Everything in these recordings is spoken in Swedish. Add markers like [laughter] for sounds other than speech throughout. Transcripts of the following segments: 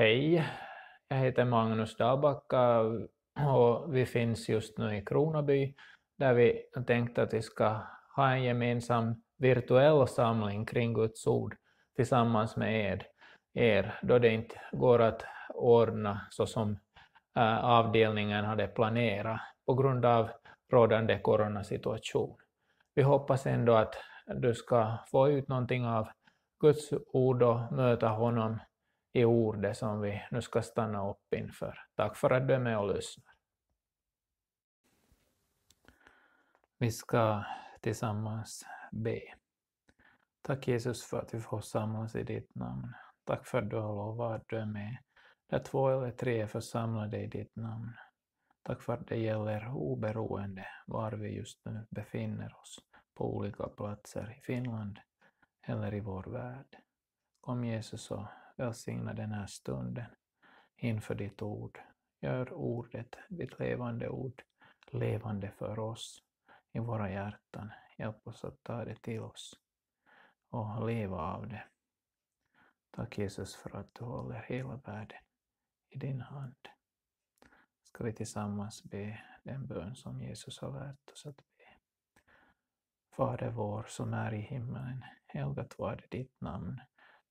Hej, jag heter Magnus Dabacka och vi finns just nu i Kronoby där vi tänkte att vi ska ha en gemensam virtuell samling kring Guds ord tillsammans med er, er då det inte går att ordna så som äh, avdelningen hade planerat på grund av rådande coronasituation. Vi hoppas ändå att du ska få ut någonting av Guds ord och möta honom i ordet som vi nu ska stanna upp inför. Tack för att du är med och lyssnar. Vi ska tillsammans be. Tack Jesus för att vi får samlas i ditt namn. Tack för att du har lovat att du är med där två eller tre är församlade i ditt namn. Tack för att det gäller oberoende var vi just nu befinner oss på olika platser i Finland eller i vår värld. Kom Jesus och välsigna den här stunden inför ditt ord. Gör ordet, ditt levande ord, levande för oss i våra hjärtan. Hjälp oss att ta det till oss och leva av det. Tack Jesus för att du håller hela världen i din hand. Ska vi tillsammans be den bön som Jesus har lärt oss att be. Fader vår som är i himmelen, helgat var ditt namn,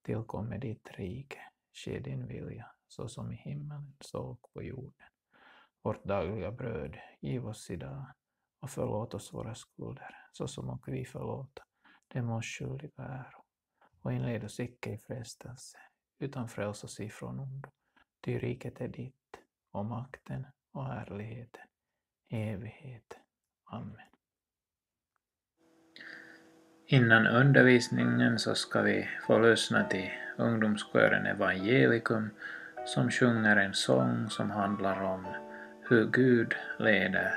tillkommer ditt rike, ske din vilja, så som i himmelen, så och på jorden. Vårt dagliga bröd, giv oss idag och förlåt oss våra skulder, så som och vi förlåta dem oss skyldiga äro. Och inled oss icke i frestelse, utan fräls oss ifrån ondo. Ty riket är ditt, och makten och härligheten, evighet. Amen. Innan undervisningen så ska vi få lyssna till ungdomskören Evangelikum som sjunger en sång som handlar om hur Gud leder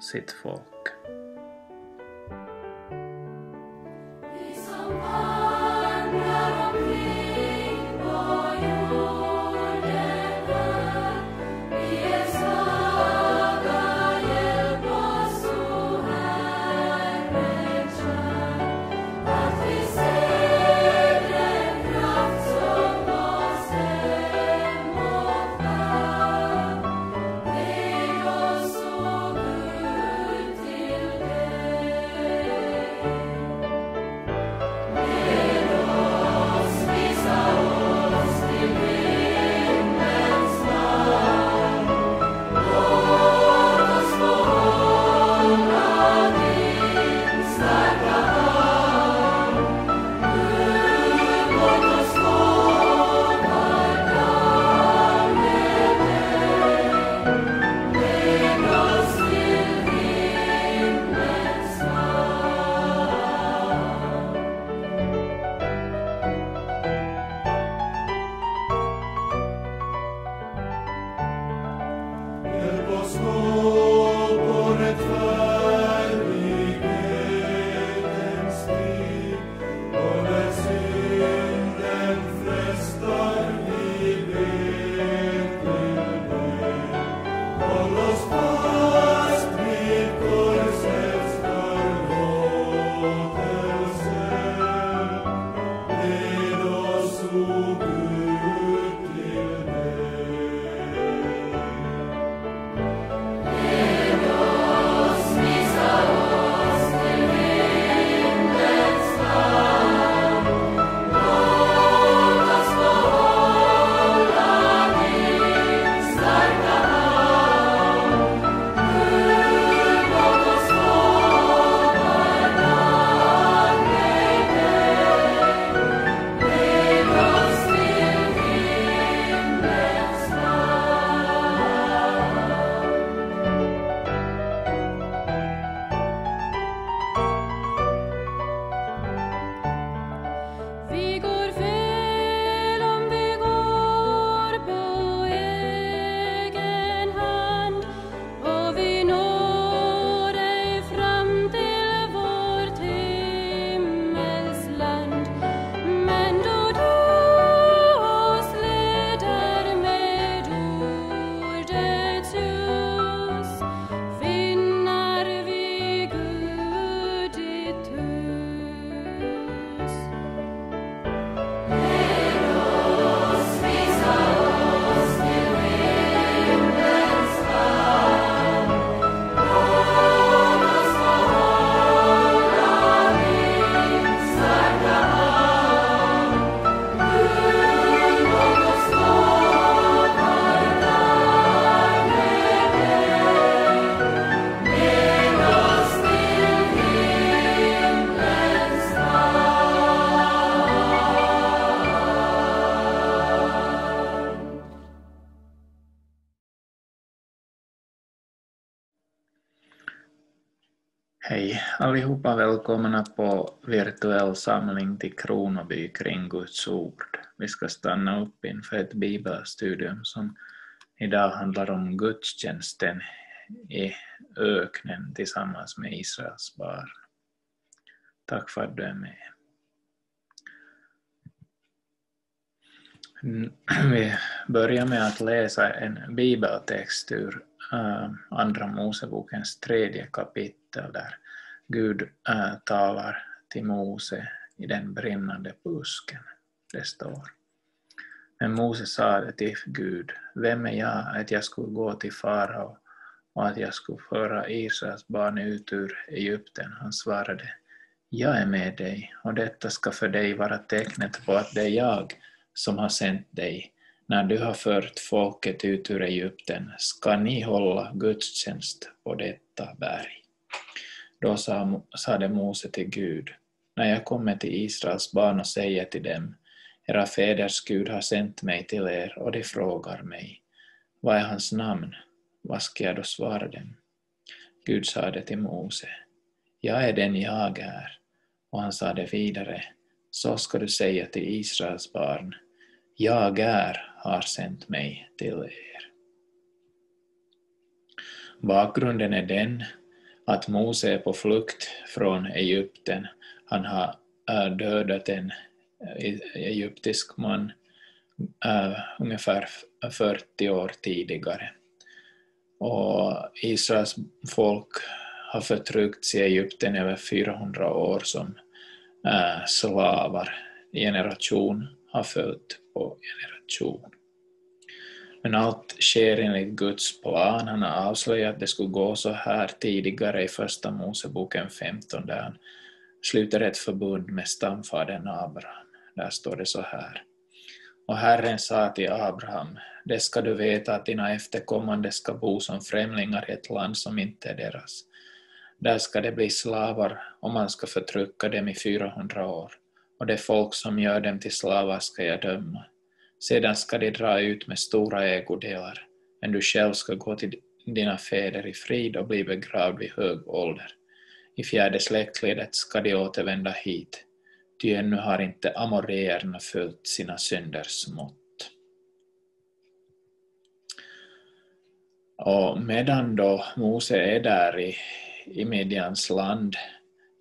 sitt folk. Allihopa, välkomna på virtuell samling till Kronoby kring Guds ord. Vi ska stanna upp inför ett bibelstudium som idag handlar om gudstjänsten i öknen tillsammans med Israels barn. Tack för att du är med. Vi börjar med att läsa en bibeltext ur eh, Andra Mosebokens tredje kapitel där Gud äh, talar till Mose i den brinnande busken. Det står. Men Mose sade till Gud, vem är jag att jag skulle gå till farao och att jag skulle föra Israels barn ut ur Egypten? Han svarade, jag är med dig och detta ska för dig vara tecknet på att det är jag som har sänt dig. När du har fört folket ut ur Egypten ska ni hålla gudstjänst på detta berg. Då sade Mose till Gud, när jag kommer till Israels barn och säger till dem, era fäders Gud har sänt mig till er och de frågar mig, vad är hans namn? Vad ska jag då svara dem? Gud sade till Mose, jag är den jag är. Och han sade vidare, så ska du säga till Israels barn, jag är har sänt mig till er. Bakgrunden är den att Mose är på flykt från Egypten. Han har eh, dödat en eh, e-, egyptisk man uh, ungefär 40 år tidigare. Och Israels folk har förtryckts i Egypten i över 400 år som uh, slavar. Generation har följt på generation. Men allt sker enligt Guds plan. Han har avslöjat att det skulle gå så här tidigare i Första Moseboken 15 där han sluter ett förbund med stamfadern Abraham. Där står det så här. Och Herren sa till Abraham, det ska du veta att dina efterkommande ska bo som främlingar i ett land som inte är deras. Där ska de bli slavar och man ska förtrycka dem i 400 år och det folk som gör dem till slavar ska jag döma. Sedan ska de dra ut med stora ägodelar, men du själv ska gå till dina fäder i frid och bli begravd vid hög ålder. I fjärde släktledet ska de återvända hit, ty ännu har inte amoreerna följt sina synders mått. Och medan då Mose är där i, i Midjans land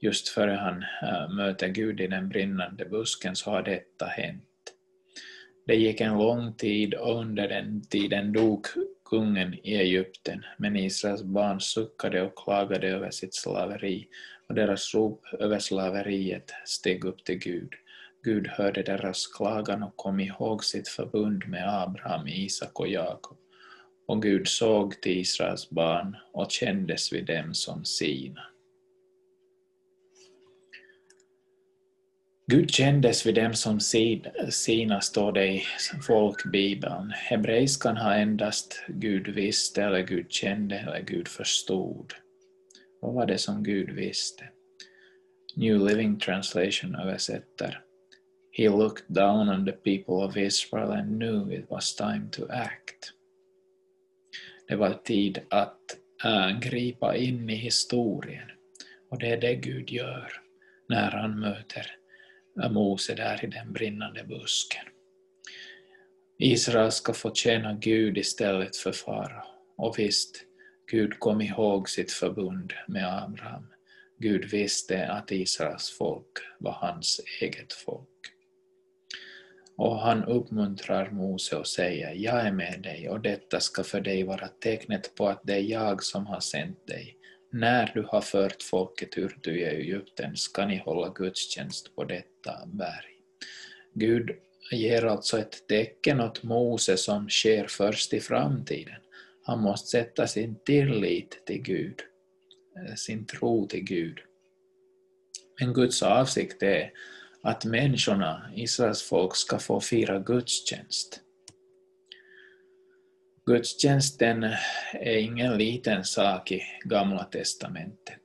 just före han äh, möter Gud i den brinnande busken så har detta hänt. Det gick en lång tid och under den tiden dog kungen i Egypten, men Israels barn suckade och klagade över sitt slaveri och deras rop över slaveriet steg upp till Gud. Gud hörde deras klagan och kom ihåg sitt förbund med Abraham, Isak och Jakob. Och Gud såg till Israels barn och kändes vid dem som sina. Gud kändes vid dem som sina, står det i folkbibeln. Hebreiskan har endast Gud visste, eller Gud kände, eller Gud förstod. Vad var det som Gud visste? New Living Translation översätter He looked down on the people of Israel and knew it was time to act. Det var tid att äh, gripa in i historien. Och det är det Gud gör när han möter Mose där i den brinnande busken. Israel ska få tjäna Gud istället för farao. Och visst, Gud kom ihåg sitt förbund med Abraham. Gud visste att Israels folk var hans eget folk. Och han uppmuntrar Mose och säger, jag är med dig och detta ska för dig vara tecknet på att det är jag som har sänt dig. När du har fört folket ut ur Egypten ska ni hålla gudstjänst på detta berg. Gud ger alltså ett tecken åt Mose som sker först i framtiden. Han måste sätta sin tillit till Gud, eh, sin tro till Gud. Men Guds avsikt är att människorna, Israels folk, ska få fira gudstjänst. Gudstjänsten är ingen liten sak i Gamla testamentet.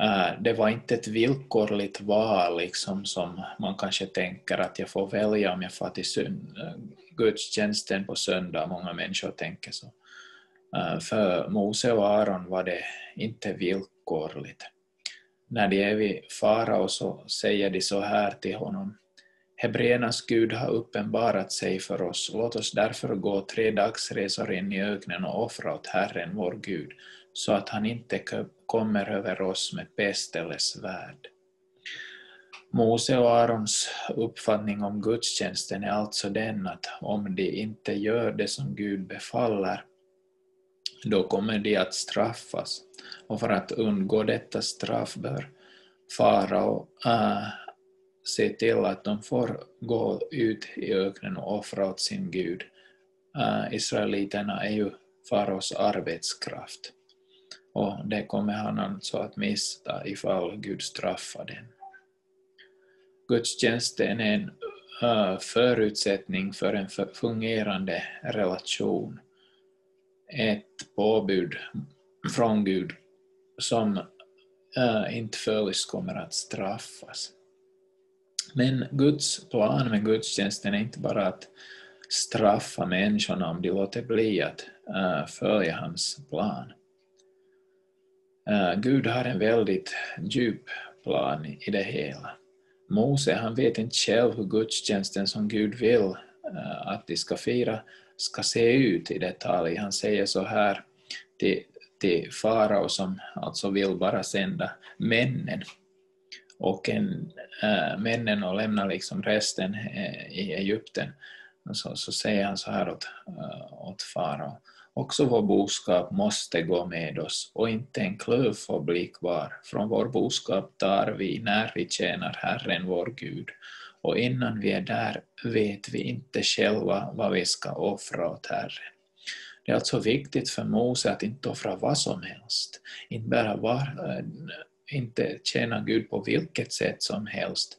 Eh, det var inte ett villkorligt val liksom som man kanske tänker att jag får välja om jag får till gudstjänsten på söndag, många människor tänker så. Eh, för Mose och Aron var det inte villkorligt. När de är vid farao så säger de så här till honom. Hebreernas Gud har uppenbarat sig för oss, låt oss därför gå tre dagsresor in i öknen och offra åt Herren vår Gud, så att han inte kommer över oss med pest eller svärd. Mose och Arons uppfattning om gudstjänsten är alltså den att om de inte gör det som Gud befaller, då kommer de att straffas. Och för att undgå detta straff bör farao äh, se till att de får gå ut i öknen och offra åt sin Gud. Eh, israeliterna är ju faraos arbetskraft. Och det kommer han alltså att mista ifall Gud straffar den. Gudstjänsten är en uh, förutsättning för en fungerande relation. Ett påbud från Gud som uh, inte följs kommer att straffas. Men Guds plan med gudstjänsten är inte bara att straffa människorna om de låter bli att uh, följa hans plan. Uh, Gud har en väldigt djup plan i det hela. Mose han vet inte själv hur gudstjänsten som Gud vill uh, att de ska fira ska se ut i detalj. Han säger så här till, till farao som alltså vill bara sända männen och en, äh, männen och lämnar liksom resten äh, i Egypten. Så, så säger han så här åt, äh, åt farao. Också vår boskap måste gå med oss och inte en klöv får bli kvar. Från vår boskap tar vi när vi tjänar Herren vår Gud och innan vi är där vet vi inte själva vad vi ska offra åt Herren. Det är alltså viktigt för Mose att inte offra vad som helst, inte bara var, inte tjäna Gud på vilket sätt som helst,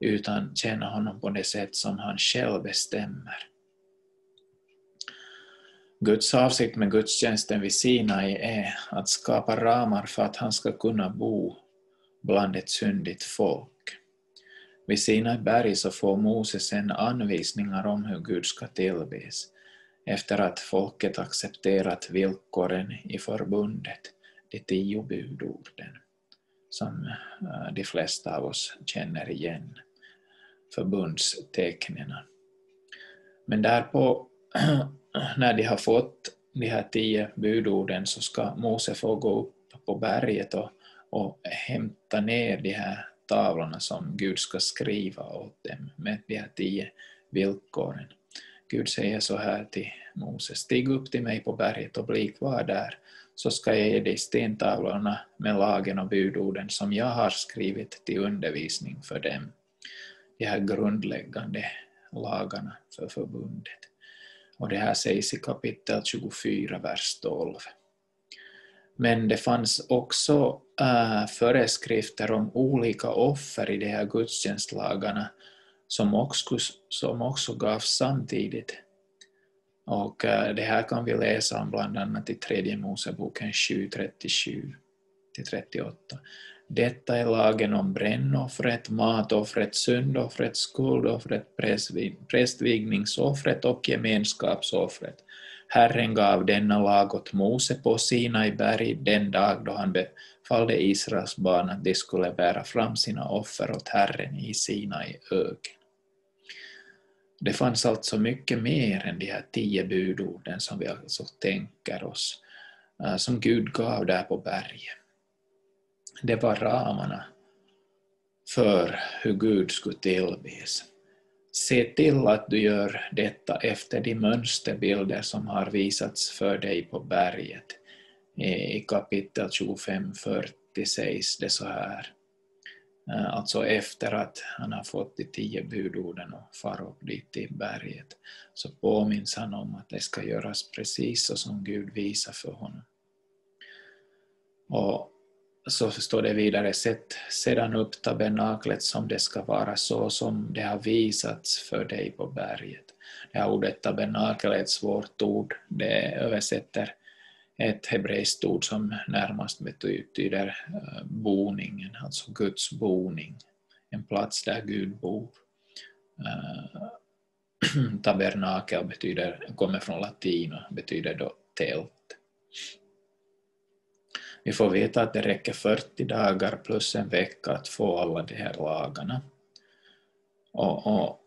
utan tjäna honom på det sätt som han själv bestämmer. Guds avsikt med gudstjänsten vid Sinai är att skapa ramar för att han ska kunna bo bland ett syndigt folk. Vid Sinai berg så får Moses en anvisningar om hur Gud ska tillbes, efter att folket accepterat villkoren i förbundet, de tio budorden som eh, de flesta av oss känner igen, förbundstecknen. Men därpå, [clears throat] när de har fått de här tio budorden så ska Mose få gå upp på berget och, och hämta ner de här tavlorna som Gud ska skriva åt dem med de här tio villkoren. Gud säger så här till Mose, stig upp till mig på berget och bli kvar där så ska jag ge dig stentavlorna med lagen och budorden som jag har skrivit till undervisning för dem. De här grundläggande lagarna för förbundet. Och det här sägs i kapitel 24, vers 12. Men det fanns också äh, föreskrifter om olika offer i de här gudstjänstlagarna som också, som också gavs samtidigt och eh, det här kan vi läsa om bland annat i tredje Moseboken 7.37 38. Detta är lagen om brännoffret, matoffret, syndoffret, skuldoffret, prästvigningsoffret och gemenskapsoffret. Herren gav denna lag åt Mose på Sinai berg den dag då han befallde Israels barn att de skulle bära fram sina offer åt Herren i Sinai öken. Det fanns alltså mycket mer än de här tio budorden som vi alltså tänker oss, eh, som Gud gav där på berget. Det var ramarna för hur Gud skulle tillbes. Se till att du gör detta efter de mönsterbilder som har visats för dig på berget. I kapitel 25.40 sägs det så här. Eh, alltså efter att han har fått de tio budorden och far upp dit till berget, så påminns han om att det ska göras precis så som Gud visar för honom. Och så står det vidare, sätt sedan upp tabernaklet som det ska vara så som det har visats för dig på berget. Det här ordet tabernakel är ett svårt ord, det översätter ett hebreiskt ord som närmast betyder eh, boningen, alltså Guds boning, en plats där Gud bor. Eh, [clears throat] tabernakel betyder, kommer från latin och betyder då tält. Vi får veta att det räcker 40 dagar plus en vecka att få alla de här lagarna. Och, och,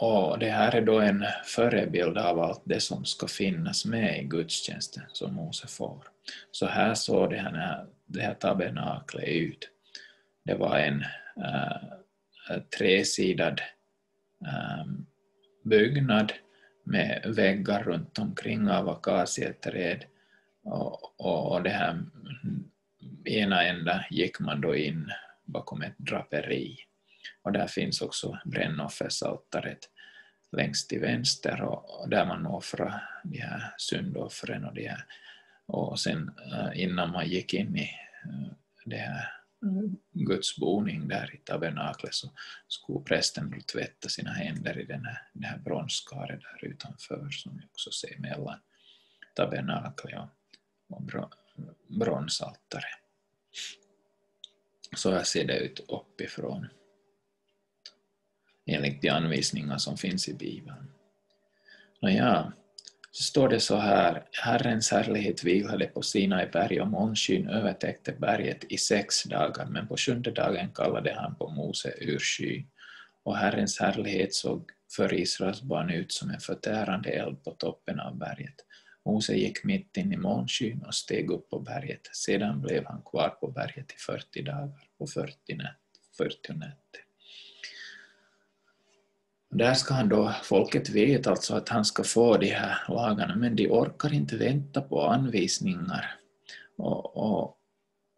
och det här är då en förebild av allt det som ska finnas med i gudstjänsten som Mose får. Så här såg det här, det här tabernaklet ut. Det var en äh, tresidad äh, byggnad med väggar runt omkring av akacieträd och, och, och det här ena ända gick man då in bakom ett draperi och där finns också brännoffersaltaret längst till vänster och där man offrar de här syndoffren och de här och sen eh, innan man gick in i eh, det här eh, Guds boning där i tabernaklet så skulle prästen tvätta sina händer i den här, det här bronskaret där utanför som vi också ser mellan tabernaklet och bronsaltaret. Så här ser det ut uppifrån enligt de anvisningar som finns i Bibeln. Nåja, så står det så här, Herrens härlighet vilade på Sinai berg och molnskyn övertäckte berget i sex dagar, men på sjunde dagen kallade han på Mose ur skyn. Och Herrens härlighet såg för Israels barn ut som en förtärande eld på toppen av berget. Mose gick mitt in i molnskyn och steg upp på berget. Sedan blev han kvar på berget i 40 dagar och 40 nätter. Där ska han då, folket vet alltså att han ska få de här lagarna, men de orkar inte vänta på anvisningar och, och,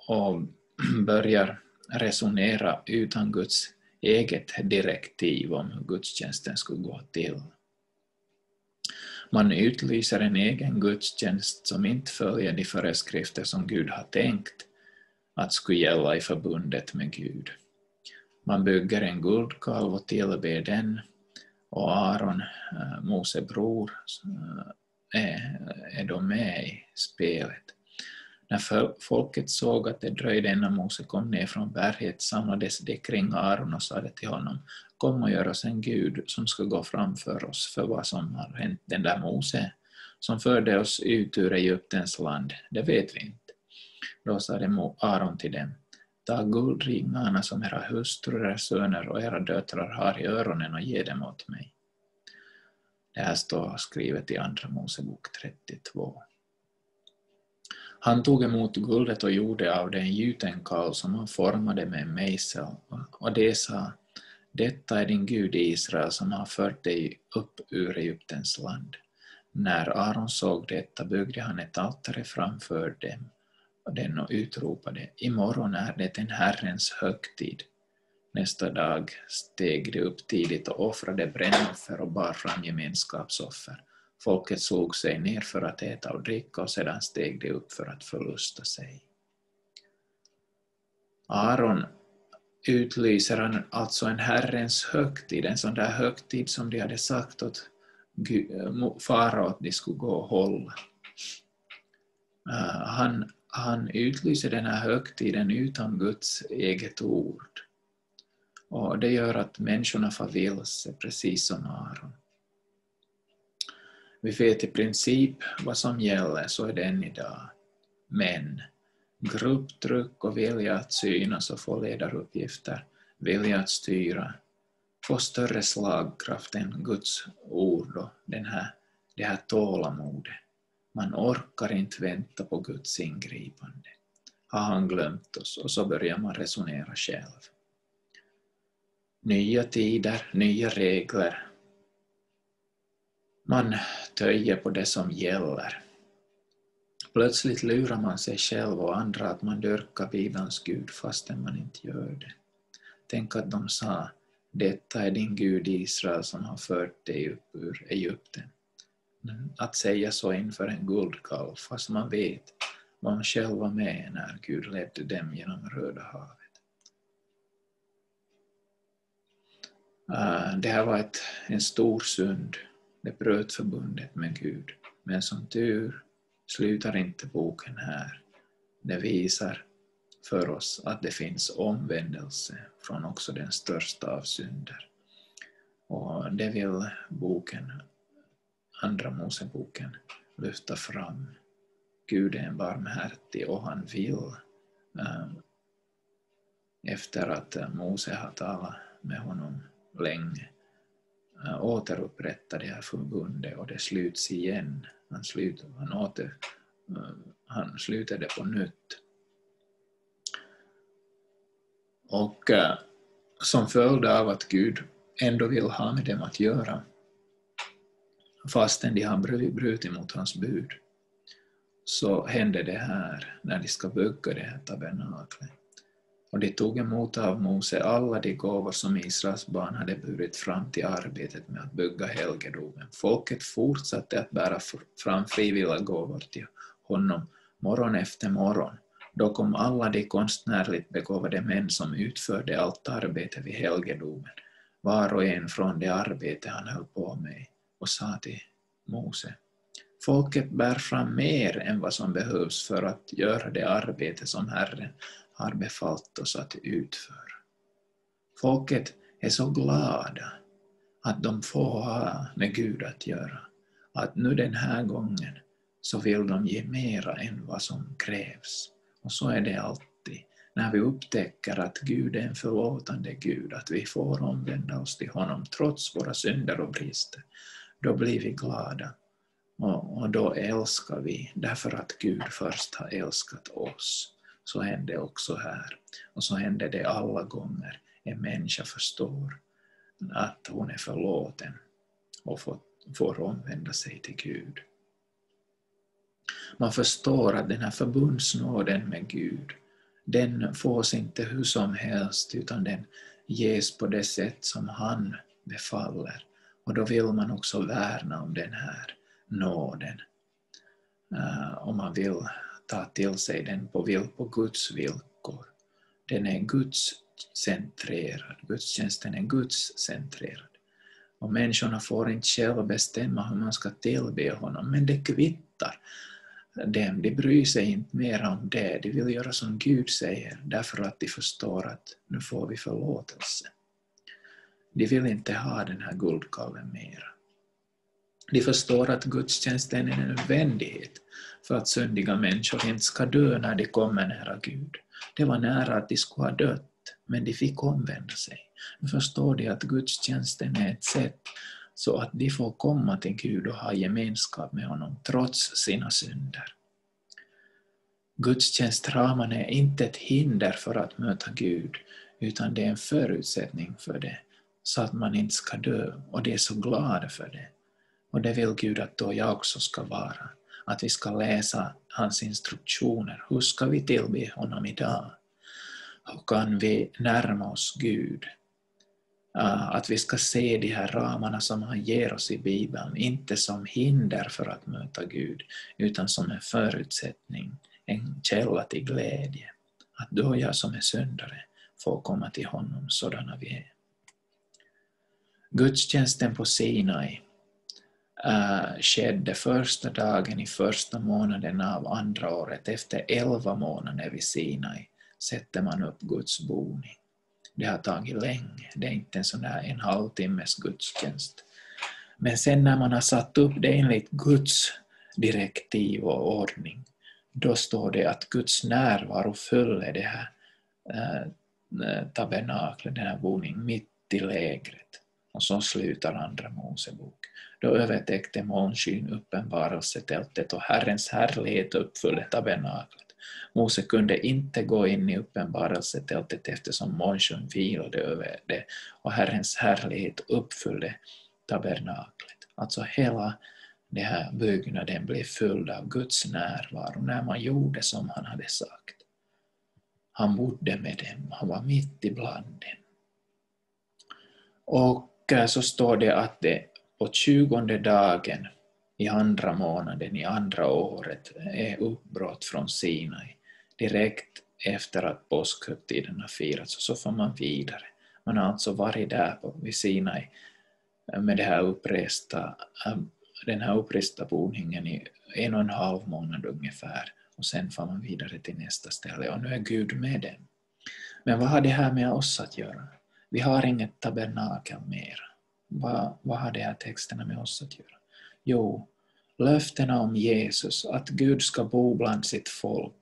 och [clears throat] börjar resonera utan Guds eget direktiv om hur gudstjänsten skulle gå till. Man utlyser en egen gudstjänst som inte följer de föreskrifter som Gud har tänkt att skulle gälla i förbundet med Gud. Man bygger en guldkalv och tillber den och Aron, eh, Mose bror, eh, är, är då med i spelet. När folket såg att det dröjde innan Mose kom ner från berget samlades de kring Aron och sade till honom Kom och gör oss en gud som ska gå framför oss för vad som har hänt den där Mose som förde oss ut ur Egyptens land, det vet vi inte. Då sade Aron till dem Ta guldringarna som era hustrur, era söner och era döttrar har i öronen och ge dem åt mig. Det här står skrivet i Andra Mosebok 32. Han tog emot guldet och gjorde av det en gjuten kalv som han formade med en mejsel och det sa Detta är din Gud Israel som har fört dig upp ur Egyptens land. När Aron såg detta byggde han ett altare framför dem den och utropade Imorgon är det en Herrens högtid. Nästa dag steg de upp tidigt och offrade brännoffer och bar fram gemenskapsoffer. Folket såg sig ner för att äta och dricka och sedan steg de upp för att förlusta sig. Aron utlyser han alltså en Herrens högtid, en sån där högtid som de hade sagt åt farao att de skulle gå och hålla. Ah, han han utlyser den här högtiden utan Guds eget ord. Och det gör att människorna får vilse, precis som Aron. Vi vet i princip vad som gäller, så är det än idag. Men grupptryck och vilja att synas och få ledaruppgifter, vilja att styra, får större slagkraft än Guds ord och den här, det här tålamodet. Man orkar inte vänta på Guds ingripande. Har han glömt oss? Och så börjar man resonera själv. Nya tider, nya regler. Man töjer på det som gäller. Plötsligt lurar man sig själv och andra att man dyrkar Bibelns Gud fastän man inte gör det. Tänk att de sa, detta är din Gud Israel som har fört dig upp ur Egypten att säga så inför en guldkalv fast man vet vad man själv var med när Gud ledde dem genom Röda havet. Ah, det här var ett, en stor synd. Det bröt förbundet med Gud. Men som tur slutar inte boken här. Det visar för oss att det finns omvändelse från också den största av synder. Och det vill boken Andra Moseboken lyfta fram. Gud är en barmhärtig och han vill ehm, efter att eh, Mose har talat med honom länge eh, återupprätta det här förbundet och det sluts igen. Han, slut, han, åter, eh, han sluter det på nytt. Och som följd av att Gud ändå vill ha med dem att göra, fastän de har brutit mot hans bud, så händer det här när de ska bygga det här tabernaklet. Och de tog emot av Mose alla de gåvor som Israels barn hade burit fram till arbetet med att bygga helgedomen. Folket fortsatte att bära fram frivilliga gåvor till honom morgon efter morgon. Då kom alla de konstnärligt begåvade män som utförde allt arbete vid helgedomen, var och en från det arbete han höll på med, och sa till Mose Folket bär fram mer än vad som behövs för att göra det arbete som Herren har befallt oss att utföra. Folket är så glada att de får ha med Gud att göra, att nu den här gången så vill de ge mera än vad som krävs. Och så är det alltid när vi upptäcker att Gud är en förlåtande Gud, att vi får omvända oss till honom trots våra synder och brister. Då blir vi glada och, och då älskar vi därför att Gud först har älskat oss. Så händer också här. Och så händer det alla gånger en människa förstår att hon är förlåten och får, får omvända sig till Gud. Man förstår att den här förbundsnåden med Gud, den fås inte hur som helst utan den ges på det sätt som han befaller. Och då vill man också värna om den här nåden. Uh, om man vill ta till sig den på, på Guds villkor. Den är Guds centrerad, gudstjänsten är Guds centrerad. Och människorna får inte själva bestämma hur man ska tillbe honom, men det kvittar dem. De bryr sig inte mer om det, de vill göra som Gud säger, därför att de förstår att nu får vi förlåtelse. De vill inte ha den här guldkalven mera. De förstår att gudstjänsten är en nödvändighet för att syndiga människor inte ska dö när de kommer nära Gud. Det var nära att de skulle ha dött, men de fick omvända sig. Nu förstår de att gudstjänsten är ett sätt så att de får komma till Gud och ha gemenskap med honom trots sina synder. Gudstjänstramarna är inte ett hinder för att möta Gud, utan det är en förutsättning för det, så att man inte ska dö, och de är så glada för det. Och det vill Gud att då jag också ska vara. Att vi ska läsa hans instruktioner. Hur ska vi tillbe honom idag? Hur kan vi närma oss Gud? Att vi ska se de här ramarna som han ger oss i Bibeln, inte som hinder för att möta Gud, utan som en förutsättning, en källa till glädje. Att då jag som är syndare får komma till honom sådana vi är. Gudstjänsten på Sinai uh, skedde första dagen i första månaden av andra året. Efter elva månader vid Sinai sätter man upp Guds boning. Det har tagit länge, det är inte en sån där en halvtimmes gudstjänst. Men sen när man har satt upp det enligt Guds direktiv och ordning, då står det att Guds närvaro fyller det här eh, eh tabernaklet, den här boningen, mitt i lägret. Och så slutar Andra Mosebok. Då övertäckte molnskyn uppenbarelsetältet och Herrens härlighet uppfyllde tabernaklet. Mose kunde inte gå in i uppenbarelsetältet eftersom molnskyn vilade över det och Herrens härlighet uppfyllde tabernaklet. Alltså hela den här byggnaden blev fylld av Guds närvaro när man gjorde som han hade sagt. Han bodde med dem, han var mitt ibland dem. Och böcker så står det att det på tjugonde dagen i andra månaden i andra året är uppbrott från Sinai. Direkt efter att påskhögtiden har firats och så får man vidare. Man har alltså varit där på, vid Sinai med det här uppresta, den här uppresta boningen i en och en halv månad ungefär och sen får man vidare till nästa ställe och nu är Gud med dem. Men vad har det här med oss att göra? Vi har inget tabernakel mera. Vad, vad har de här texterna med oss att göra? Jo, Löftena om Jesus, att Gud ska bo bland sitt folk,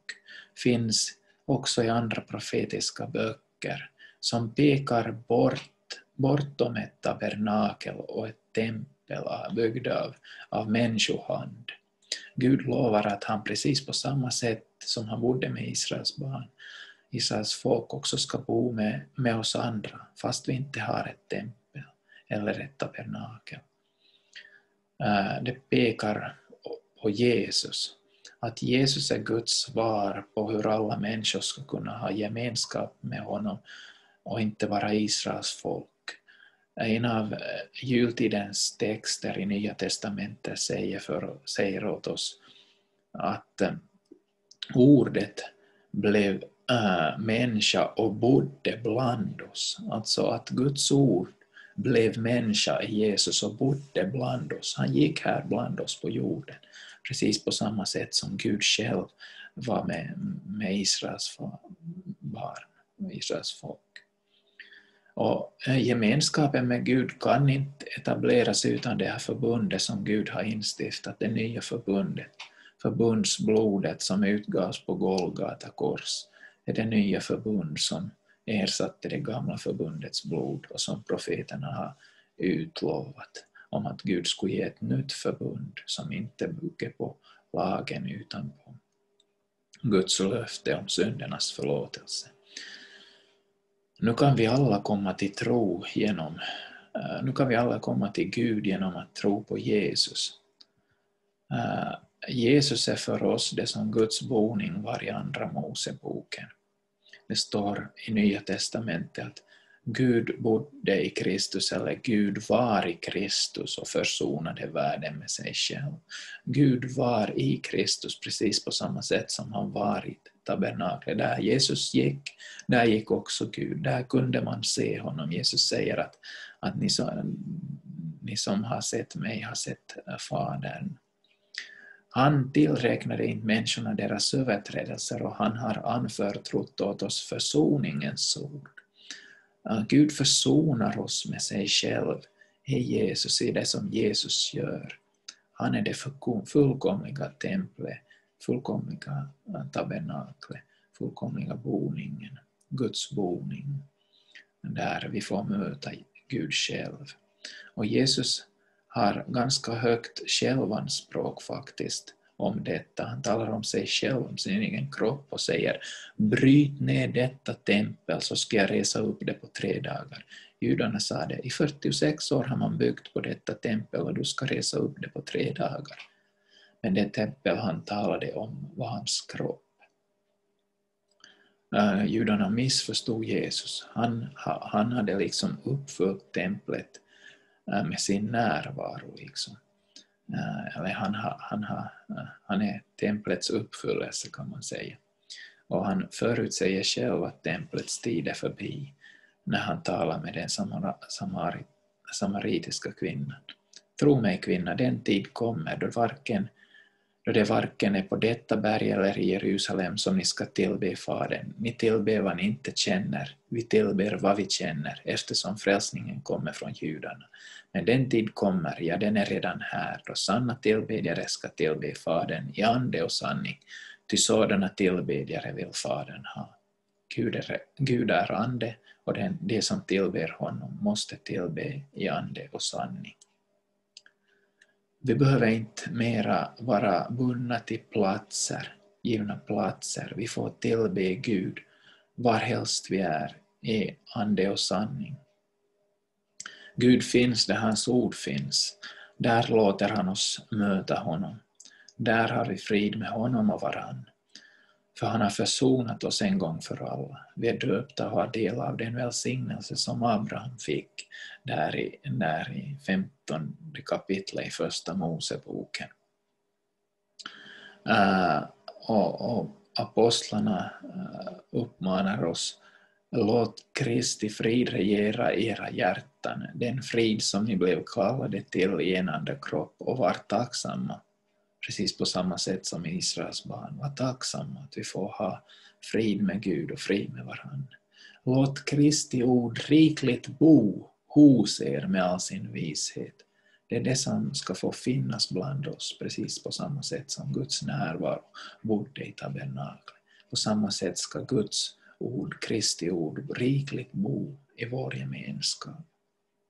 finns också i andra profetiska böcker som pekar bort, bortom ett tabernakel och ett tempel byggt av, av människohand. Gud lovar att han precis på samma sätt som han bodde med Israels barn, Israels folk också ska bo med, med oss andra, fast vi inte har ett tempel eller ett tabernakel. Eh, det pekar på Jesus, att Jesus är Guds svar på hur alla människor ska kunna ha gemenskap med honom och inte vara Israels folk. En av eh, jultidens texter i Nya testamentet säger, för, säger åt oss att eh, ordet blev äh, människa och bodde bland oss. Alltså att Guds ord blev människa i Jesus och bodde bland oss. Han gick här bland oss på jorden, precis på samma sätt som Gud själv var med, med Israels barn, Israels folk. Och eh, gemenskapen med Gud kan inte etableras utan det här förbundet som Gud har instiftat, det nya förbundet. Förbundsblodet som utgavs på Golgata kors är det nya förbund som ersatte det gamla förbundets blod och som profeterna har utlovat om att Gud skulle ge ett nytt förbund som inte bygger på lagen utan på Guds löfte om syndernas förlåtelse. Nu kan vi alla komma till tro genom, eh, nu kan vi alla komma till Gud genom att tro på Jesus. Eh, Jesus är för oss det som Guds boning var i Andra Moseboken. Det står i Nya Testamentet att Gud bodde i Kristus, eller Gud var i Kristus och försonade världen med sig själv. Gud var i Kristus precis på samma sätt som han var i tabernaklet. Där Jesus gick, där gick också Gud. Där kunde man se honom. Jesus säger att, att ni, som, ni som har sett mig har sett Fadern. Han tillräknade inte människorna deras överträdelser och han har anförtrott åt oss försoningens ord. Gud försonar oss med sig själv i Jesus, i det som Jesus gör. Han är det fullkomliga templet, fullkomliga tabernaklet, fullkomliga boningen, Guds boning, där vi får möta Gud själv. Och Jesus har ganska högt självanspråk faktiskt om detta. Han talar om sig själv, om sin egen kropp och säger bryt ner detta tempel så ska jag resa upp det på tre dagar. Judarna sa det, i 46 år har man byggt på detta tempel och du ska resa upp det på tre dagar. Men det tempel han talade om var hans kropp. Uh, judarna missförstod Jesus. Han, han hade liksom uppfyllt templet uh, Äh, med sin närvaro. Liksom. Äh, eller han, han, han, äh, han är templets uppfyllelse kan man säga. Och han förutsäger själv att templets tid är förbi när han talar med den samar, samaritiska kvinnan. Tro mig kvinna, den tid kommer då varken då det varken är på detta berg eller i Jerusalem som ni ska tillbe Fadern. Ni tillber vad ni inte känner, vi tillber vad vi känner, eftersom frälsningen kommer från judarna. Men den tid kommer, ja den är redan här, då sanna tillbedjare ska tillbe Fadern i ande och sanning, ty sådana tillbedjare vill Fadern ha. Gud är, Gud är ande, och den, de som tillber honom måste tillbe i ande och sanning. Vi behöver inte mera vara bundna till platser, givna platser. Vi får tillbe Gud varhelst vi är i ande och sanning. Gud finns där hans ord finns. Där låter han oss möta honom. Där har vi frid med honom och varann. För han har försonat oss en gång för alla. Vi är döpta och har del av den välsignelse som Abraham fick där i, där i 15 kapitlet i Första Moseboken. Uh, och, och apostlarna uh, uppmanar oss Låt Kristi frid regera era hjärtan, den frid som ni blev kallade till i en andra kropp och var tacksamma precis på samma sätt som Israels barn. Var tacksamma att vi får ha frid med Gud och frid med varandra. Låt Kristi ord rikligt bo hos er med all sin vishet. Det är det som ska få finnas bland oss, precis på samma sätt som Guds närvaro bodde i tabernaklet. På samma sätt ska Guds ord, Kristi ord, rikligt bo i vår gemenskap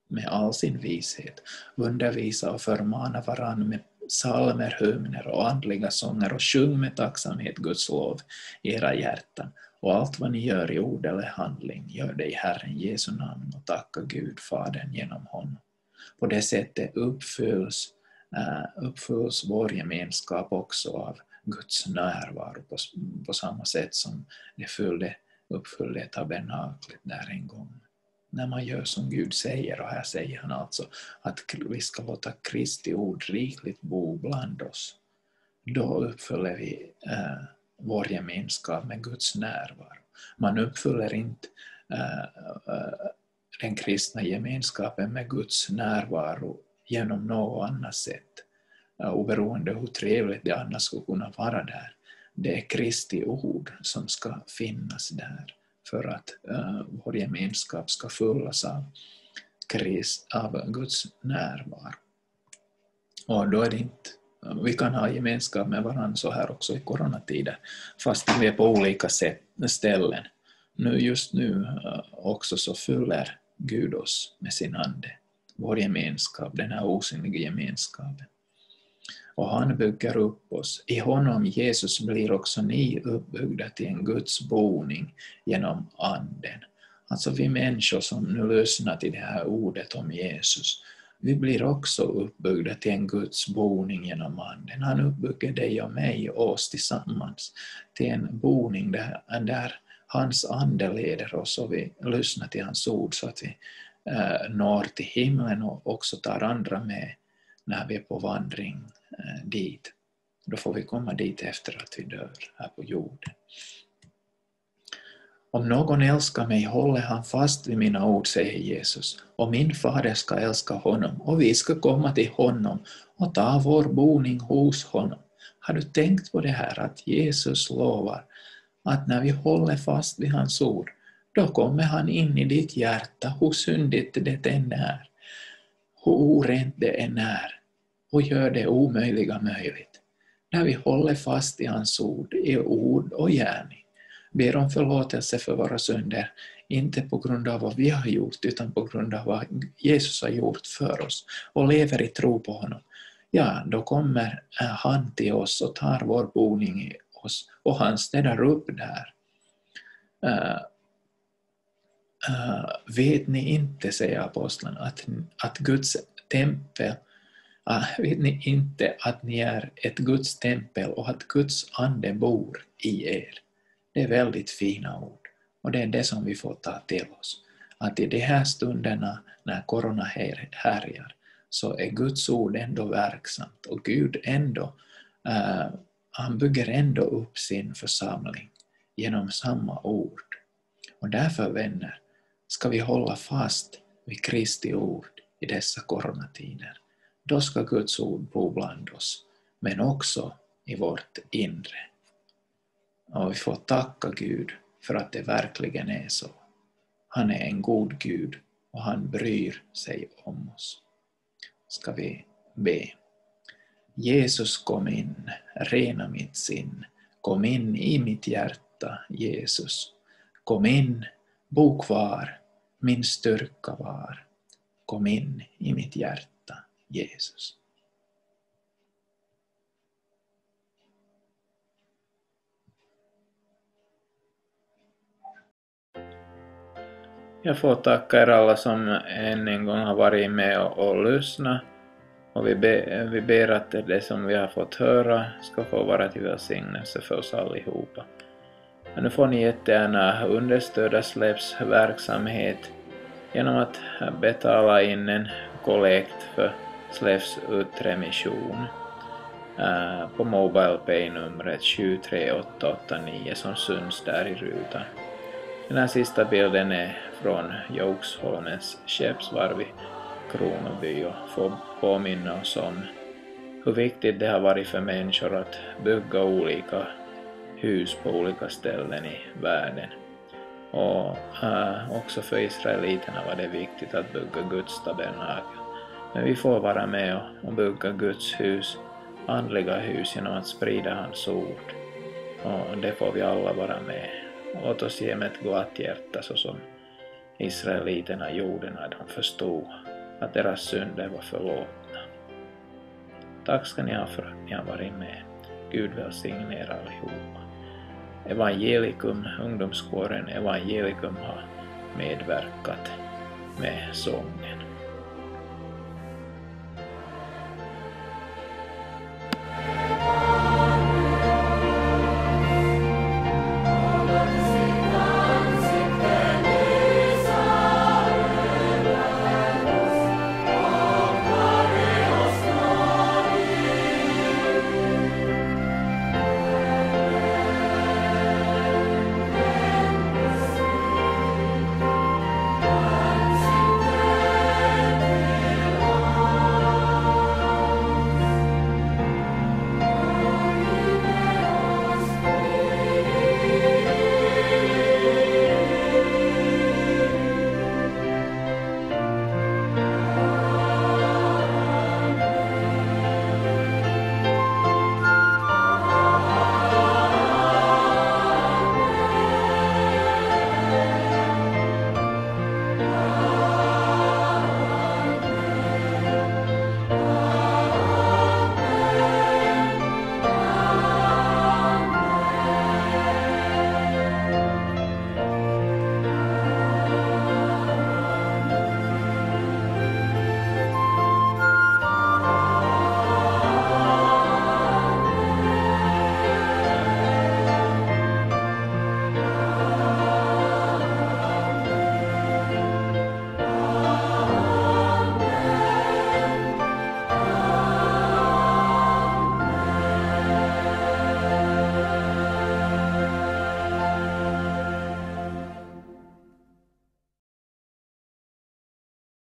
med all sin vishet, undervisa och förmana varann med psalmer, hymner och andliga sånger och sjung med tacksamhet Guds lov i era hjärtan. Och allt vad ni gör i ord eller handling, gör det i Herren Jesu namn och tacka Gud, Fadern, genom honom. På det sättet uppfylls, eh, uppfylls vår gemenskap också av Guds närvaro på, på samma sätt som det fyllde, uppfyllde tabernaklet där en gång när man gör som Gud säger, och här säger han alltså att vi ska låta Kristi ord rikligt bo bland oss, då uppfyller vi äh, vår gemenskap med Guds närvaro. Man uppfyller inte eh, eh, den kristna gemenskapen med Guds närvaro genom något annat sätt, eh, oberoende hur trevligt det annars skulle kunna vara där. Det är Kristi ord som ska finnas där för att uh, vår gemenskap ska fyllas av, av Guds närvaro. Och då är det inte, Äh, vi kan ha gemenskap med varandra så här också i coronatider, fast vi är på olika sätt, ställen. Nu, just nu äh, också så fyller Gud oss med sin Ande, vår gemenskap, den här osynliga gemenskapen och han bygger upp oss. I honom, Jesus, blir också ni uppbyggda till en Guds boning genom Anden. Alltså vi människor som nu lyssnar till det här ordet om Jesus, vi blir också uppbyggda till en Guds boning genom Anden. Han uppbygger dig och mig och oss tillsammans till en boning där, där hans Ande leder oss och vi lyssnar till hans ord så att vi eh, når till himlen och också tar andra med när vi är på vandring Eh, dit. Då får vi komma dit efter att vi dör här på jorden. Om någon älskar mig håller han fast vid mina ord, säger Jesus, och min fader ska älska honom, och vi ska komma till honom och ta vår boning hos honom. Har du tänkt på det här att Jesus lovar att när vi håller fast vid hans ord, då kommer han in i ditt hjärta, hur syndigt det än är, hur orent det än är, och gör det omöjliga möjligt. När vi håller fast i hans ord, i ord och gärning, ber om förlåtelse för våra synder, inte på grund av vad vi har gjort, utan på grund av vad Jesus har gjort för oss, och lever i tro på honom, ja, då kommer eh, han till oss och tar vår boning i oss, och han städar upp där. Uh, uh, vet ni inte, säger aposteln, att, att Guds tempel vet ni inte att ni är ett Guds tempel och att Guds ande bor i er? Det är väldigt fina ord och det är det som vi får ta till oss. Att i de här stunderna när corona härjar så är Guds ord ändå verksamt och Gud ändå, uh, han bygger ändå upp sin församling genom samma ord. Och därför vänner, ska vi hålla fast vid Kristi ord i dessa coronatider då ska Guds ord bo bland oss, men också i vårt inre. Och vi får tacka Gud för att det verkligen är så. Han är en god Gud och han bryr sig om oss. Ska vi be. Jesus kom in, rena mitt sinn, Kom in i mitt hjärta, Jesus. Kom in, bo kvar, min styrka var. Kom in i mitt hjärta. Jesus. Jag får tacka er alla som än en gång har varit med och, och lyssnat. Och vi, be, vi ber att det som vi har fått höra ska få vara till välsignelse för oss allihopa. Men nu får ni jättegärna understödja Släpps verksamhet genom att betala in en kollekt för släpps utremission remission uh, på MobilePay-numret 73889 som syns där i rutan. Den här sista bilden är från Joksholmens skeppsvarv i Kronoby och få påminna oss om hur viktigt det har varit för människor att bygga olika hus på olika ställen i världen. Och äh, också för israeliterna var det viktigt att bygga Guds tabernakel Men vi får vara med och, och bygga Guds hus, andliga hus, genom att sprida hans ord. Och det får vi alla vara med. Låt oss ge med ett glatt hjärta så israeliterna gjorde när de förstod att deras synder var förlåtna. Tack ska ni ha för att ni har varit med. Gud välsigne er allihopa. Evangelikum, ungdomskåren Evangelikum har medverkat med sång